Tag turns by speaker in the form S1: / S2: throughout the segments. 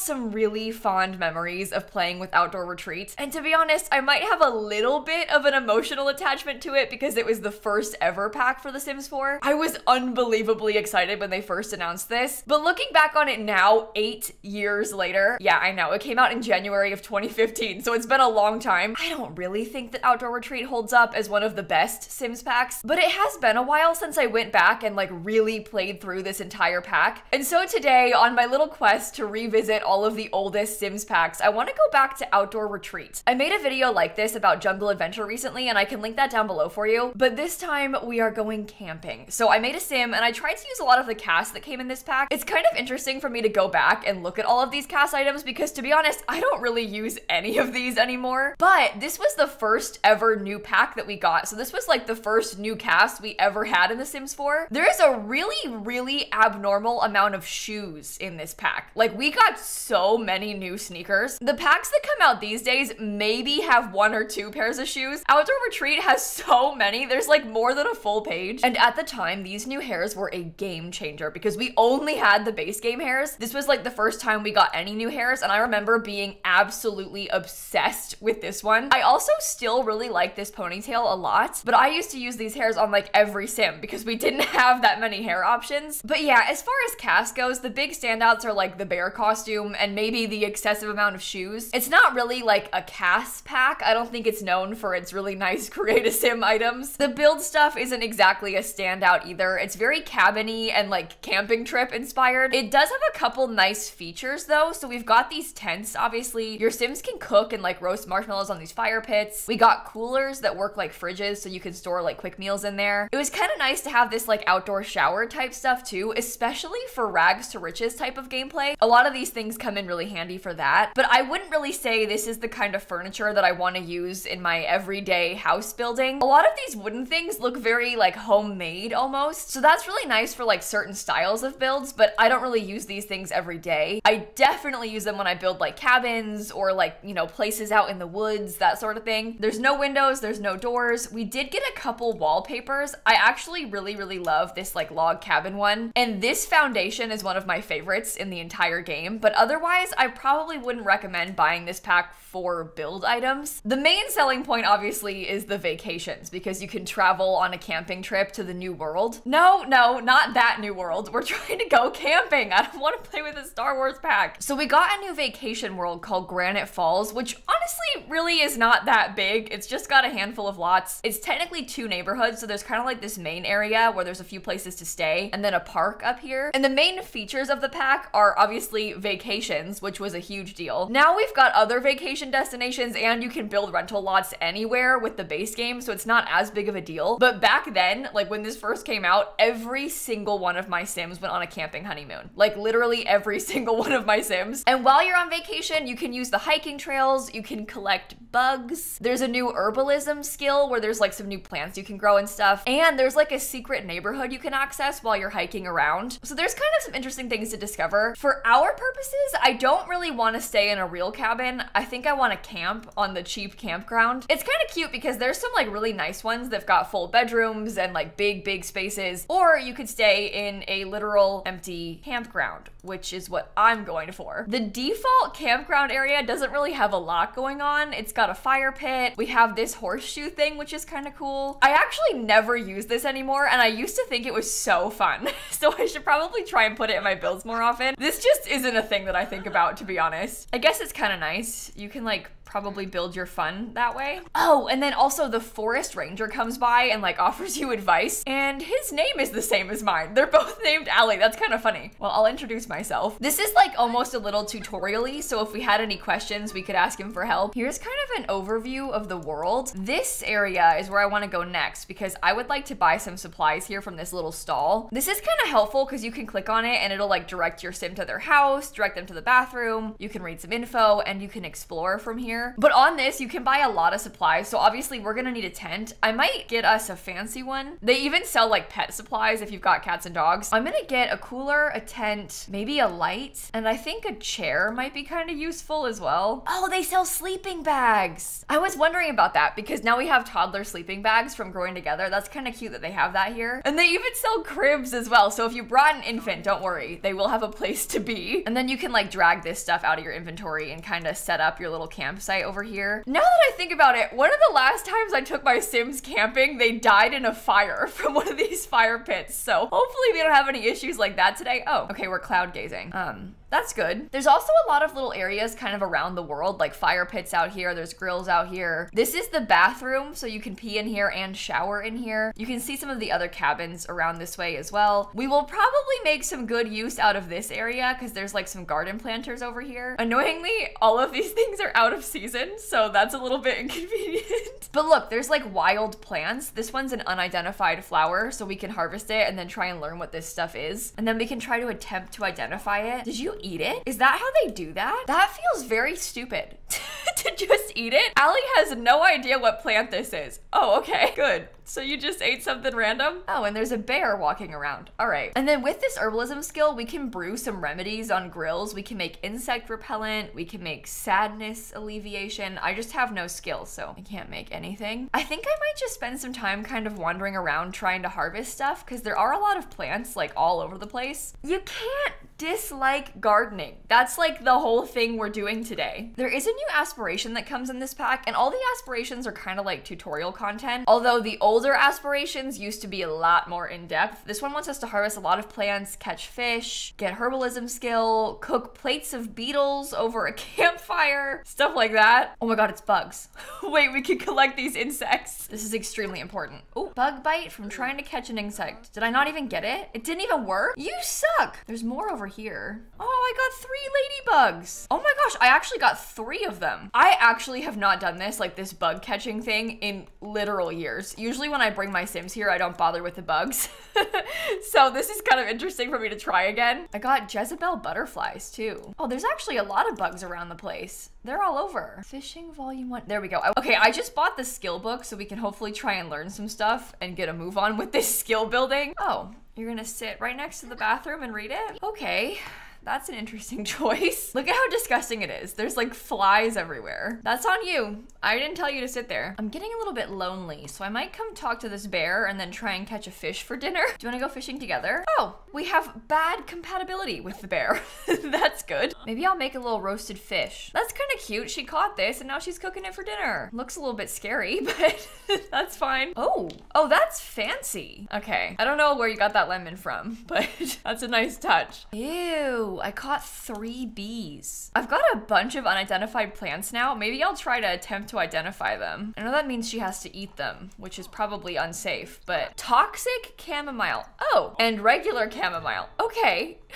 S1: some really fond memories of playing with Outdoor Retreat. And to be honest, I might have a little bit of an emotional attachment to it because it was the first ever pack for The Sims 4. I was unbelievably excited when they first announced this. But looking back on it now, eight years later, yeah, I know, it came out in January of 2015, so it's been a long time. I don't really think that Outdoor Retreat holds up as one of the best Sims packs, but it has been a while since I went back and like really played through this entire pack. And so today, on my little quest to revisit all of the oldest Sims packs, I want to go back to Outdoor Retreat. I made a video like this about Jungle Adventure recently, and I can link that down below for you, but this time we are going camping. So I made a sim, and I tried to use a lot of the cast that came in this pack. It's kind of interesting for me to go back and look at all of these cast items because to be honest, I don't really use any of these anymore. But this was the first ever new pack that we got. So this was like the first new cast we ever had in The Sims 4. There is a really, really abnormal amount of shoes in this pack. Like we got so many new sneakers. The packs that come out these days maybe have one or two pairs of shoes. Outdoor Retreat has so many. There's like more than a full page. And at the time, these new hairs were a game changer because we only had the base game hairs. This was like the first time we got any new hairs. And I remember being absolutely obsessed with this one. I also still really like this ponytail a lot, but I used to use these hairs on like every sim because we didn't have that many hair options. But yeah, as far as cast goes, the big standouts are like the bear costume and maybe the excessive amount of shoes. It's not really like a cast pack. I don't think it's known for its really nice create a sim items. The build stuff isn't exactly a standout either. It's very cabiny and like camping trip inspired. It does have a couple nice features though. So we've got these tents, obviously. Your sims can cook and like roast marshmallows on these fire pits. We got coolers that work like fridges so you can store like quick meals in there. It was kind of nice to have this like outdoor shower type stuff too, especially for rags to riches type of gameplay. A lot of these things come in really handy for that, but I wouldn't really say this is the kind of furniture that I want to use in my everyday house building. A lot of these wooden things look very like homemade almost, so that's really nice for like certain styles of builds, but I don't really use these things every day. I definitely use them when I build like cabins or like, you know, places out in the woods, that sort of thing. There's no windows, there's no doors. We did get a couple wallpapers. I actually really, really love this like log cabin one. And this foundation is one of my favorites in the entire game, but otherwise I probably wouldn't recommend buying this pack for build items. The main selling point obviously is the vacations because you can travel on a camping trip to the new world. No, no, not that new world. We're trying to go camping. I don't want to play with a Star Wars pack. So we got a new vacation world called Granite Falls, which honestly really is not that big. It's just got a handful of lots. It's technically two neighborhoods, so there's kind of like this main area where there's a few places to stay and then a park up here. And the main features of the pack are obviously vacations, which was a huge deal. Now we've got other vacation destinations and you can build rental lots anywhere with the base game, so it's not as big of a deal. But back then, like when this first came out, every single one of my Sims went on a camping honeymoon. Like literally every single one of my Sims. And while you're on vacation, you can use the hiking trails, you can collect bugs. There's a new herbalism skill where there's like some new plants you can grow and stuff. And there's like a secret neighborhood you can access while you're hiking around. So there's kind of some interesting things to discover. For our purposes, I don't really want to stay in a real cabin. I think I want to camp on the cheap campground. It's kind of cute because there's some like really nice ones that've got full bedrooms and like big, big spaces. Or you could stay in a literal empty campground, which is what I'm going for. The default campground area doesn't really have a lot going on. It's got a fire pit. We have this horseshoe thing, which is kind of cool. I actually never use this anymore, and I used to think it was so fun. so I should probably try and put it in my builds more often. This just isn't a thing that I think about, to be honest. I guess it's kind of nice. You can like probably build your fun that way. Oh, and then also the forest ranger comes by and like offers you advice, and his name is the same as mine. They're both named Allie. That's kind of funny. Well, I'll introduce myself. This is like almost a little tutorial-y, so if we had any questions, we could ask him for help. Here's kind of an overview of the world. This area is where I want to go next because I would like to buy some supplies here from this little stall. This is kind of helpful because you can click on it and it'll like direct your sim to their house, direct them to the bathroom. You can read some info and you can explore from here here. But on this, you can buy a lot of supplies. So obviously we're gonna need a tent. I might get us a fancy one. They even sell like pet supplies if you've got cats and dogs. I'm gonna get a cooler, a tent, maybe a light, and I think a chair might be kind of useful as well. Oh, they sell sleeping bags. I was wondering about that because now we have toddler sleeping bags from growing together. That's kind of cute that they have that here. And they even sell cribs as well. So if you brought an infant, don't worry, they will have a place to be. And then you can like drag this stuff out of your inventory and kind of set up your little campsite over here. Now that I think about it, one of the last times I took my Sims camping, they died in a fire from one of these fire pits. So hopefully we don't have any issues like that today. Oh, okay, we're cloud gazing. Um, that's good. There's also a lot of little areas kind of around the world, like fire pits out here. There's grills out here. This is the bathroom, so you can pee in here and shower in here. You can see some of the other cabins around this way as well. We will probably make some good use out of this area because there's like some garden planters over here. Annoyingly, all of these things are out of season, so that's a little bit inconvenient. but look, there's like wild plants. This one's an unidentified flower, so we can harvest it and then try and learn what this stuff is. And then we can try to attempt to identify it. Did you eat it? Is that how they do that? That feels very stupid. to just eat it? Allie has no idea what plant this is. Oh, okay, good. So you just ate something random? Oh, and there's a bear walking around. All right. And then with this herbalism skill, we can brew some remedies on grills. We can make insect repellent. We can make sadness alleviation. I just have no skill, so I can't make anything. I think I might just spend some time kind of wandering around trying to harvest stuff because there are a lot of plants like all over the place. You can't dislike gardening. That's like the whole thing we're doing today. There is a new aspiration that comes in this pack, and all the aspirations are kind of like tutorial content. Although the older aspirations used to be a lot more in depth. This one wants us to harvest a lot of plants, catch fish, get herbalism skill, cook plates of beetles over a campfire, stuff like that. Oh my god, it's bugs. Wait, we can collect these insects. This is extremely important. Oh, bug bite from trying to catch an insect. Did I not even get it? It didn't even work? You suck. There's more over here. Oh, I got three ladybugs. Oh my gosh, I actually got three of them. I actually have not done this, like this bug catching thing, in literal years. Usually when I bring my Sims here, I don't bother with the bugs. so this is kind of interesting for me to try again. I got Jezebel butterflies too. Oh, there's actually a lot of bugs around the place. They're all over. Fishing volume one. There we go. Okay, I just bought the skill book so we can hopefully try and learn some stuff and get a move on with this skill building. Oh, you're gonna sit right next to the bathroom and read it? Okay. That's an interesting choice. Look at how disgusting it is. There's like flies everywhere. That's on you. I didn't tell you to sit there. I'm getting a little bit lonely, so I might come talk to this bear and then try and catch a fish for dinner. Do you wanna go fishing together? Oh, we have bad compatibility with the bear. That's good. Maybe I'll make a little roasted fish. That's kind of cute. She caught this and now she's cooking it for dinner. Looks a little bit scary, but that's fine. Oh, oh, that's fancy. Okay, I don't know where you got that lemon from, but that's a nice touch. Ew. I caught three bees. I've got a bunch of unidentified plants now. Maybe I'll try to attempt to identify them. I know that means she has to eat them, which is probably unsafe, but toxic chamomile. Oh, and regular chamomile. Okay.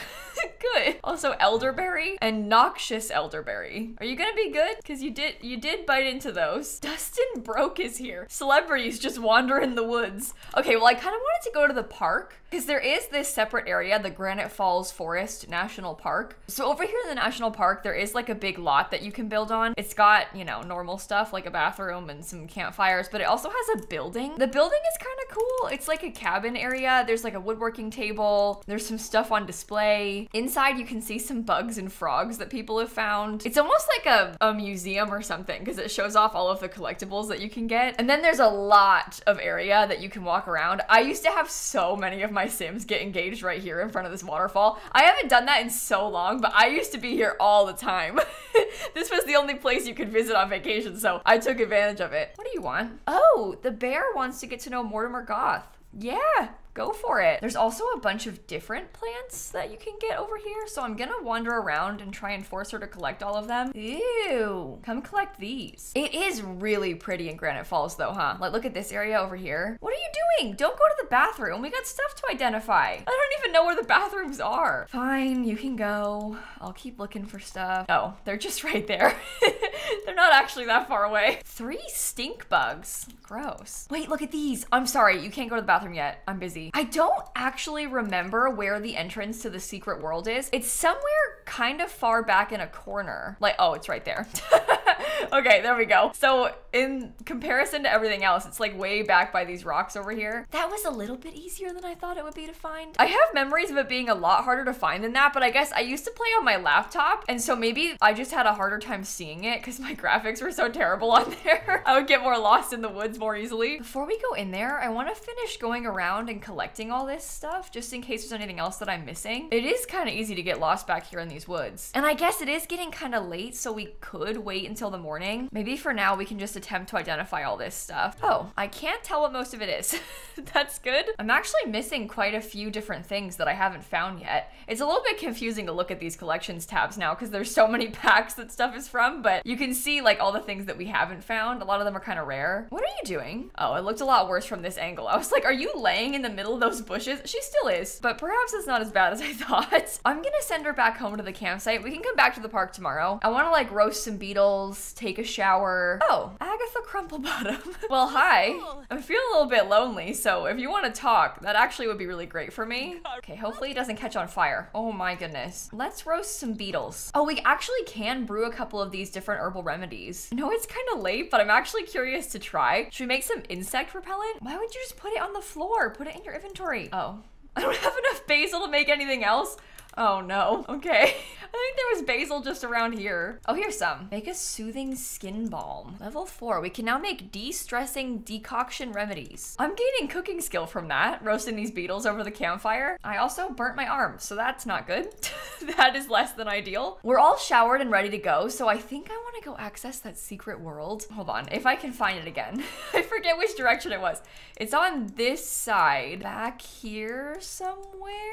S1: good. Also elderberry and noxious elderberry. Are you gonna be good? Cause you did you did bite into those. Dustin Broke is here. Celebrities just wander in the woods. Okay, well I kind of wanted to go to the park because there is this separate area, the Granite Falls Forest National Park. So over here in the national park, there is like a big lot that you can build on. It's got, you know, normal stuff like a bathroom and some campfires, but it also has a building. The building is kind of cool. It's like a cabin area. There's like a woodworking table. There's some stuff on display. Inside, you can see some bugs and frogs that people have found. It's almost like a, a museum or something because it shows off all of the collectibles that you can get. And then there's a lot of area that you can walk around. I used to have so many of my Sims get engaged right here in front of this waterfall. I haven't done that in so long, but I used to be here all the time. this was the only place you could visit on vacation, so I took advantage of it. What do you want? Oh, the bear wants to get to know Mortimer Goth. Yeah, go for it. There's also a bunch of different plants that you can get over here. So I'm gonna wander around and try and force her to collect all of them. Ew, come collect these. It is really pretty in Granite Falls though, huh? Like look at this area over here. What are you doing? Don't go to the bathroom. We got stuff to identify. I don't even know where the bathrooms are. Fine, you can go. I'll keep looking for stuff. Oh, they're just right there. they're not actually that far away. Three stink bugs. Gross. Wait, look at these. I'm sorry, you can't go to the bathroom yet. I'm busy. I don't actually remember where the entrance to the secret world is. It's somewhere kind of far back in a corner. Like, oh, it's right there. okay, there we go. So in comparison to everything else, it's like way back by these rocks over here. That was a little bit easier than I thought it would be to find. I have memories of it being a lot harder to find than that, but I guess I used to play on my laptop, and so maybe I just had a harder time seeing it because my graphics were so terrible on there. I would get more lost in the woods more easily. Before we go in there, I want to finish going around and collecting all this stuff just in case there's anything else that I'm missing. It is kind of easy to get lost back here in these woods. And I guess it is getting kind of late, so we could wait until the morning. Maybe for now we can just attempt to identify all this stuff. Oh, I can't tell what most of it is. That's good. I'm actually missing quite a few different things that I haven't found yet. It's a little bit confusing to look at these collections tabs now because there's so many packs that stuff is from, but you can see like all the things that we haven't found. A lot of them are kind of rare. What are you doing? Oh, it looked a lot worse from this angle. I was like, are you laying in the middle of those bushes? She still is, but perhaps it's not as bad as I thought. I'm gonna send her back home to the campsite. We can come back to the park tomorrow. I wanna like roast some beetles, take a shower. Oh, Agatha Crumplebottom. well, hi. Oh. I'm feeling a little bit lonely, so if you wanna talk, that actually would be really great for me. Okay, hopefully it doesn't catch on fire. Oh my goodness. Let's roast some beetles. Oh, we actually can brew a couple of these different herbal remedies. I know it's kind of late, but I'm actually curious to try. Should we make some insect repellent? Why would you just put it on the floor? Put it in your inventory. Oh, I don't have enough basil to make anything else. Oh no. Okay. I think there was basil just around here. Oh, here's some. Make a soothing skin balm. Level four. We can now make de-stressing decoction remedies. I'm gaining cooking skill from that, roasting these beetles over the campfire. I also burnt my arm, so that's not good. that is less than ideal. We're all showered and ready to go, so I think I want to go access that secret world. Hold on, if I can find it again. I forget which direction it was. It's on this side. Back here somewhere?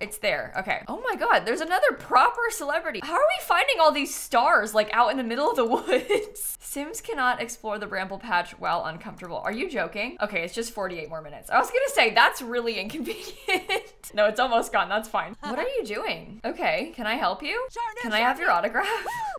S1: It's there. Okay. Oh my god, there's another proper celebrity. How are we finding all these stars like out in the middle of the woods? Sims cannot explore the bramble patch while uncomfortable. Are you joking? Okay, it's just 48 more minutes. I was gonna say, that's really inconvenient. no, it's almost gone. That's fine. What are you doing? Okay, can I help you? Can I have your autograph?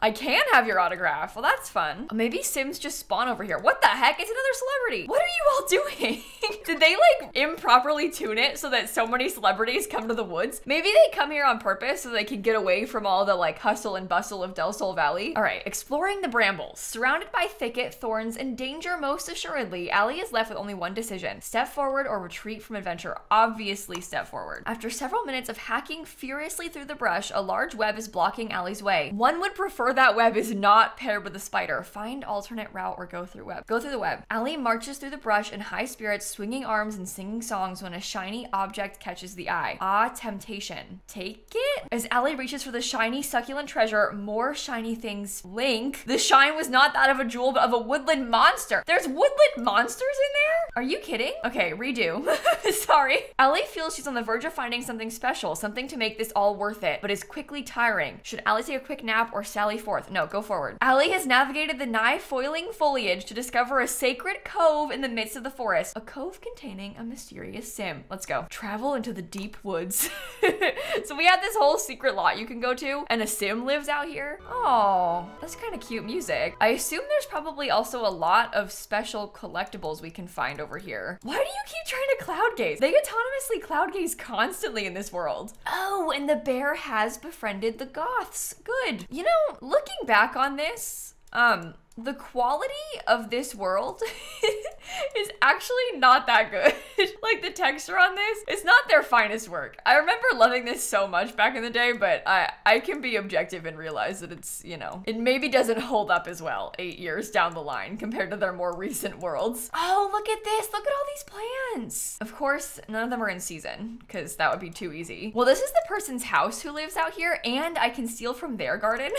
S1: I can have your autograph. Well, that's fun. Maybe Sims just spawn over here. What the heck? It's another celebrity. What are you all doing? Did they like improperly tune it so that so many celebrities come to the woods? Maybe they come here on purpose so they can get away from all the like hustle and bustle of Del Sol Valley. All right, exploring the brambles. Surrounded by thicket, thorns, and danger most assuredly, Allie is left with only one decision. Step forward or retreat from adventure. Obviously step forward. After several minutes of hacking furiously through the brush, a large web is blocking Allie's way. One would prefer that web is not paired with a spider. Find alternate route or go through web. Go through the web. Allie marches through the brush in high spirits, swinging arms and singing songs when a shiny object catches the eye. Ah, temptation. Take it? As Allie reaches for the shiny, succulent treasure, more shiny things link. The shine was not that of a jewel, but of a woodland monster. There's woodland monsters in there? Are you kidding? Okay, redo. Sorry. Allie feels she's on the verge of finding something special, something to make this all worth it, but is quickly tiring. Should Allie take a quick nap or sally forth? No, go forward. Allie has navigated the nigh foiling foliage to discover a sacred cove in the midst of the forest. A cove containing a mysterious sim. Let's go. Travel into the deep woods. so we have this whole secret lot you can go to, and a sim lives out here. Oh, that's kind of cute music. I assume there's probably also a lot of special collectibles we can find over here. Why do you keep trying to cloud gaze? They autonomously cloud gaze constantly in this world. Oh, and the bear has befriended the goths. Good. You know, looking back on this, um, the quality of this world is actually not that good. like the texture on this, it's not their finest work. I remember loving this so much back in the day, but I I can be objective and realize that it's, you know, it maybe doesn't hold up as well 8 years down the line compared to their more recent worlds. Oh, look at this. Look at all these plants. Of course, none of them are in season because that would be too easy. Well, this is the person's house who lives out here and I can steal from their garden.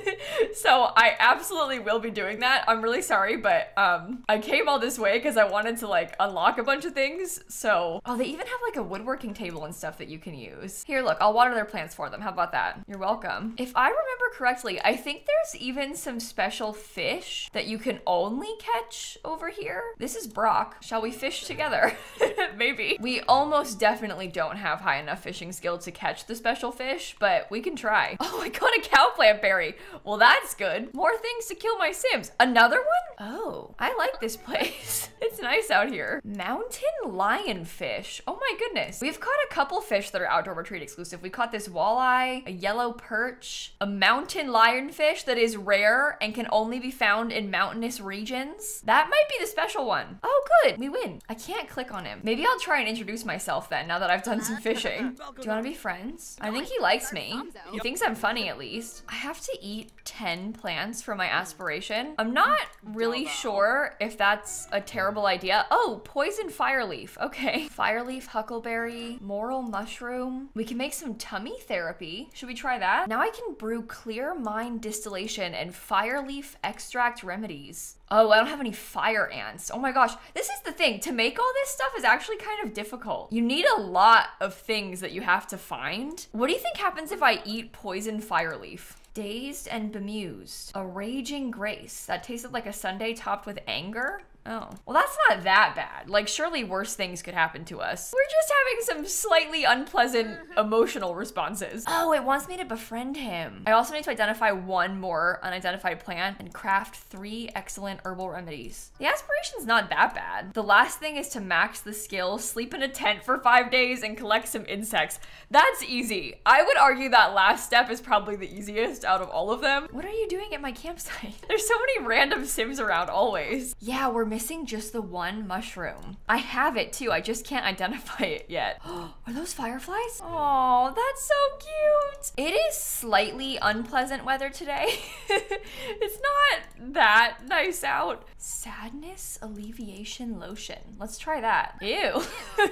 S1: so, I absolutely will be doing that. I'm really sorry, but um I came all this way because I wanted to like unlock a bunch of things. So, oh, they even have like a woodworking table and stuff that you can use. Here, look, I'll water their plants for them. How about that? You're welcome. If I remember correctly, I think there's even some special fish that you can only catch over here. This is Brock. Shall we fish together? Maybe. We almost definitely don't have high enough fishing skill to catch the special fish, but we can try. Oh, I got a cow plant berry. Well, that's good. More things to kill my Sims. Another one? Oh, I like this place. It's it's nice out here. Mountain lionfish. Oh my goodness. We've caught a couple fish that are outdoor retreat exclusive. We caught this walleye, a yellow perch, a mountain lionfish that is rare and can only be found in mountainous regions. That might be the special one. Oh, good. We win. I can't click on him. Maybe I'll try and introduce myself then now that I've done some fishing. Do you want to be friends? I think he likes me. He thinks I'm funny at least. I have to eat 10 plants for my aspiration. I'm not really sure if that's a terrible idea. Oh, poison fireleaf. Okay. Fireleaf, huckleberry, morel mushroom. We can make some tummy therapy. Should we try that? Now I can brew clear mind distillation and fireleaf extract remedies. Oh, I don't have any fire ants. Oh my gosh. This is the thing. To make all this stuff is actually kind of difficult. You need a lot of things that you have to find. What do you think happens if I eat poison fireleaf? Dazed and bemused. A raging grace. That tasted like a sundae topped with anger? Oh. Well, that's not that bad. Like, surely worse things could happen to us. We're just having some slightly unpleasant mm-hmm. emotional responses. Oh, it wants me to befriend him. I also need to identify one more unidentified plant and craft three excellent herbal remedies. The aspiration's not that bad. The last thing is to max the skill, sleep in a tent for five days, and collect some insects. That's easy. I would argue that last step is probably the easiest out of all of them. What are you doing at my campsite? There's so many random sims around always. Yeah, we're missing just the one mushroom. I have it too, I just can't identify it yet. Are those fireflies? Oh, that's so cute. It is slightly unpleasant weather today. it's not that nice out. Sadness alleviation lotion. Let's try that. Ew.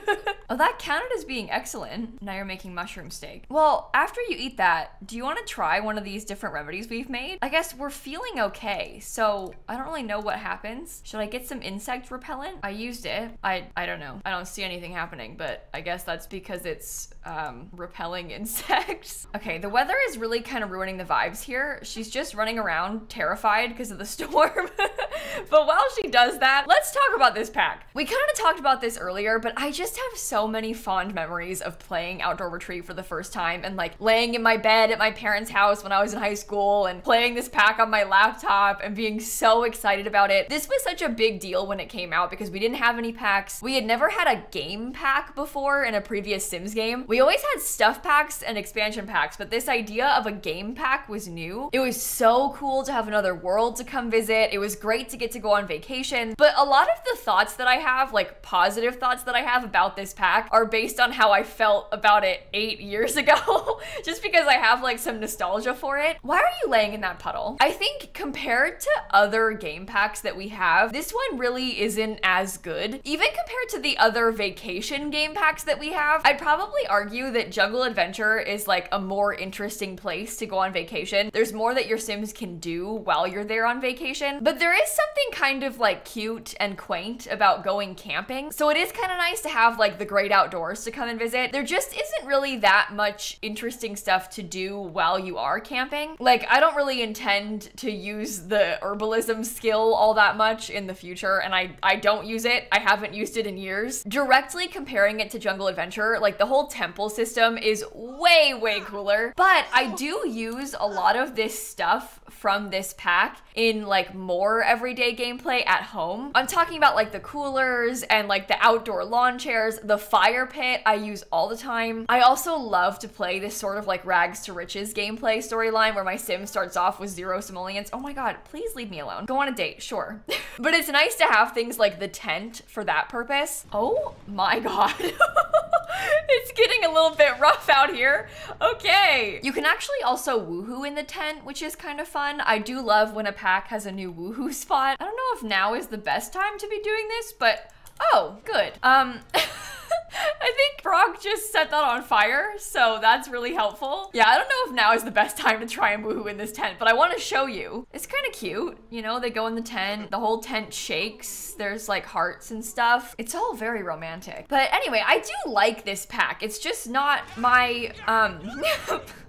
S1: oh, that counted as being excellent. Now you're making mushroom steak. Well, after you eat that, do you want to try one of these different remedies we've made? I guess we're feeling okay, so I don't really know what happens. Should I get some insect repellent. I used it. I, I don't know. I don't see anything happening, but I guess that's because it's um, repelling insects. okay, the weather is really kind of ruining the vibes here. She's just running around terrified because of the storm. but while she does that, let's talk about this pack. We kind of talked about this earlier, but I just have so many fond memories of playing Outdoor Retreat for the first time and like laying in my bed at my parents' house when I was in high school and playing this pack on my laptop and being so excited about it. This was such a big deal when it came out because we didn't have any packs. We had never had a game pack before in a previous Sims game. We always had stuff packs and expansion packs, but this idea of a game pack was new. It was so cool to have another world to come visit. It was great to get to go on vacation. But a lot of the thoughts that I have, like positive thoughts that I have about this pack, are based on how I felt about it eight years ago, just because I have like some nostalgia for it. Why are you laying in that puddle? I think compared to other game packs that we have, this one really isn't as good. Even compared to the other vacation game packs that we have, I'd probably argue that Jungle Adventure is like a more interesting place to go on vacation. There's more that your Sims can do while you're there on vacation, but there is something kind of like cute and quaint about going camping. So it is kind of nice to have like the great outdoors to come and visit. There just isn't really that much interesting stuff to do while you are camping. Like I don't really intend to use the herbalism skill all that much in the future and I, I don't use it. I haven't used it in years. Directly comparing it to Jungle Adventure, like the whole temple system is way, way cooler. But I do use a lot of this stuff from this pack in like more everyday gameplay at home. I'm talking about like the coolers and like the outdoor lawn chairs, the fire pit I use all the time. I also love to play this sort of like rags to riches gameplay storyline where my sim starts off with zero simoleons. Oh my god, please leave me alone. Go on a date, sure. but it's nice to have things like the tent for that purpose. Oh my god. it's getting a little bit rough out here. Okay. You can actually also woohoo in the tent, which is kind of fun. I do love when a pack has a new woohoo spot. I don't know if now is the best time to be doing this, but oh, good. Um, I think Brock just set that on fire, so that's really helpful. Yeah, I don't know if now is the best time to try and woohoo in this tent, but I want to show you. It's kind of cute. You know, they go in the tent, the whole tent shakes, there's like hearts and stuff. It's all very romantic. But anyway, I do like this pack. It's just not my, um,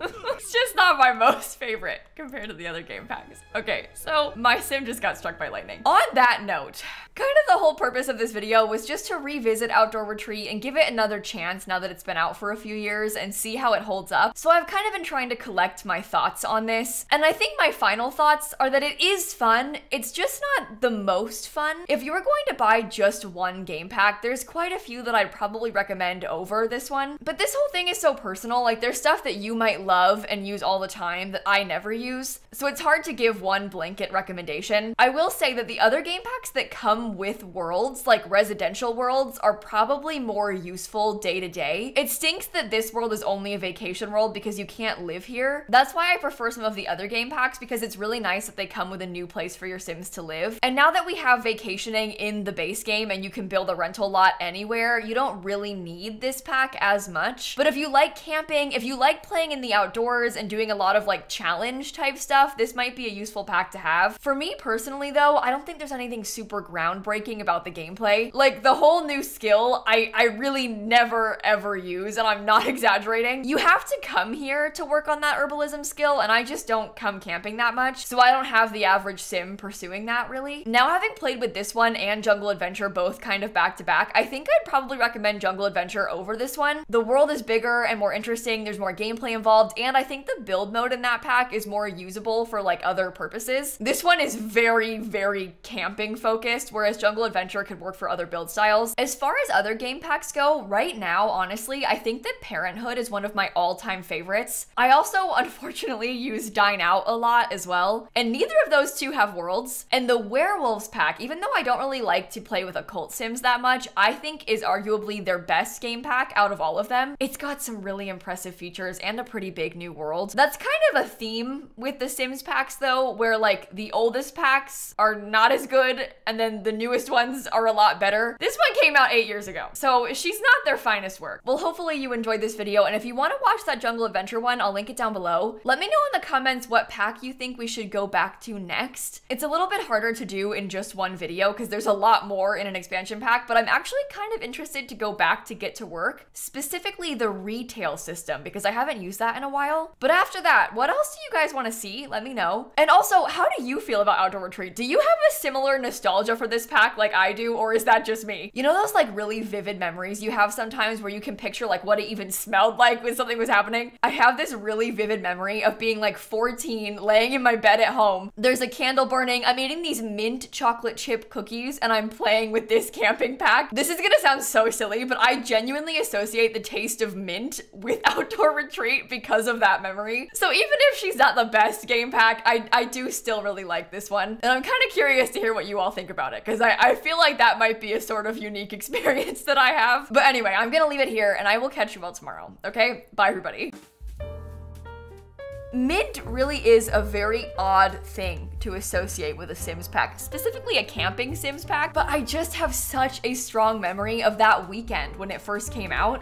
S1: it's just not my most favorite compared to the other game packs. Okay, so my sim just got struck by lightning. On that note, kind of the whole purpose of this video was just to revisit Outdoor Retreat and give give it another chance now that it's been out for a few years and see how it holds up. So I've kind of been trying to collect my thoughts on this. And I think my final thoughts are that it is fun. It's just not the most fun. If you were going to buy just one game pack, there's quite a few that I'd probably recommend over this one. But this whole thing is so personal. Like there's stuff that you might love and use all the time that I never use. So it's hard to give one blanket recommendation. I will say that the other game packs that come with worlds, like residential worlds, are probably more useful day to day. It stinks that this world is only a vacation world because you can't live here. That's why I prefer some of the other game packs because it's really nice that they come with a new place for your Sims to live. And now that we have vacationing in the base game and you can build a rental lot anywhere, you don't really need this pack as much. But if you like camping, if you like playing in the outdoors and doing a lot of like challenge type stuff, this might be a useful pack to have. For me personally though, I don't think there's anything super groundbreaking about the gameplay. Like the whole new skill, I, I really never ever use, and I'm not exaggerating. You have to come here to work on that herbalism skill, and I just don't come camping that much, so I don't have the average sim pursuing that really. Now having played with this one and Jungle Adventure both kind of back to back, I think I'd probably recommend Jungle Adventure over this one. The world is bigger and more interesting, there's more gameplay involved, and I think the build mode in that pack is more usable for like other purposes. This one is very, very camping focused, whereas Jungle Adventure could work for other build styles. As far as other game packs go, right now, honestly, I think that Parenthood is one of my all-time favorites. I also, unfortunately, use Dine Out a lot as well, and neither of those two have worlds. And the Werewolves pack, even though I don't really like to play with occult sims that much, I think is arguably their best game pack out of all of them. It's got some really impressive features and a pretty big new world. That's kind of a theme with the Sims packs though, where like the oldest packs are not as good and then the newest ones are a lot better. This one came out eight years ago, so she's not their finest work. Well, hopefully you enjoyed this video, and if you want to watch that Jungle Adventure one, I'll link it down below. Let me know in the comments what pack you think we should go back to next. It's a little bit harder to do in just one video because there's a lot more in an expansion pack, but I'm actually kind of interested to go back to Get to Work, specifically the retail system, because I haven't used that in a while. But after that, what else do you guys want to see? Let me know. And also, how do you feel about Outdoor Retreat? Do you have a similar nostalgia for this pack like I do, or is that just me? You know those like really vivid memories you have sometimes where you can picture like what it even smelled like when something was happening? I have this really vivid memory of being like 14, laying in my bed at home. There's a candle burning. I'm eating these mint chocolate chip cookies and I'm playing with this camping pack. This is gonna sound so silly, but I genuinely associate the taste of mint with Outdoor Retreat because of that memory. So even if she's not the best game pack, I, I do still really like this one. And I'm kind of curious to hear what you all think about it because I, I feel like that might be a sort of unique experience that I have. But anyway, I'm gonna leave it here and I will catch you all tomorrow. Okay, bye everybody. Mint really is a very odd thing to associate with a Sims pack, specifically a camping Sims pack, but I just have such a strong memory of that weekend when it first came out.